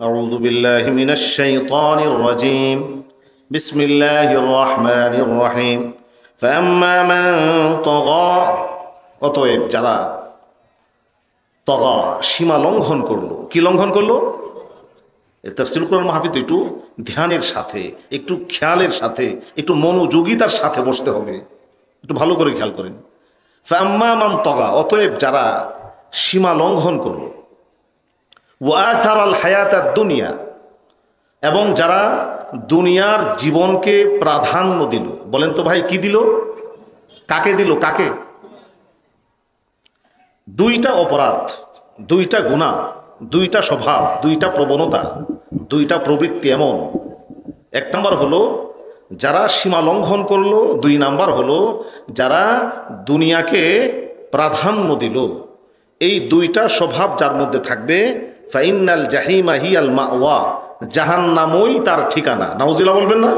أعوذ بالله من الشيطان الرجيم بسم الله الرحمن الرحيم فأما من طغى অতএব যারা তগা সীমা লঙ্ঘন করলো কি লঙ্ঘন করলো তফসিল কোরআন মাহফিদ একটু ধ্যানের সাথে একটু খেয়ালের সাথে একটু মনোযোগিতার সাথে বসতে হবে একটু ভালো করে খেয়াল করেন ফাম্মা মান তগা অতএব যারা সীমা লঙ্ঘন করলো ওয়াথার আল হায়াত দুনিয়া। এবং যারা দুনিয়ার জীবনকে প্রাধান্য দিল। বলেন তো ভাই, কি দিল? কাকে দিল? কাকে? দুইটা অপরাধ, দুইটা গুণা দুইটা স্বভাব, দুইটা প্রবণতা, দুইটা প্রবৃত্তি এমন। এক নম্বর হলো, যারা সীমা লঙ্ঘন করল। দুই নাম্বার হলো, যারা দুনিয়াকে প্রাধান্য দিল। এই দুইটা স্বভাব যার মধ্যে থাকবে ফাইনাল জাহিমা হিয়াল মাওয়া জাহান্নামই তার ঠিকানা। নাউজিলা বলবেন না?